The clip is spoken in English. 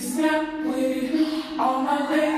snap with all my legs.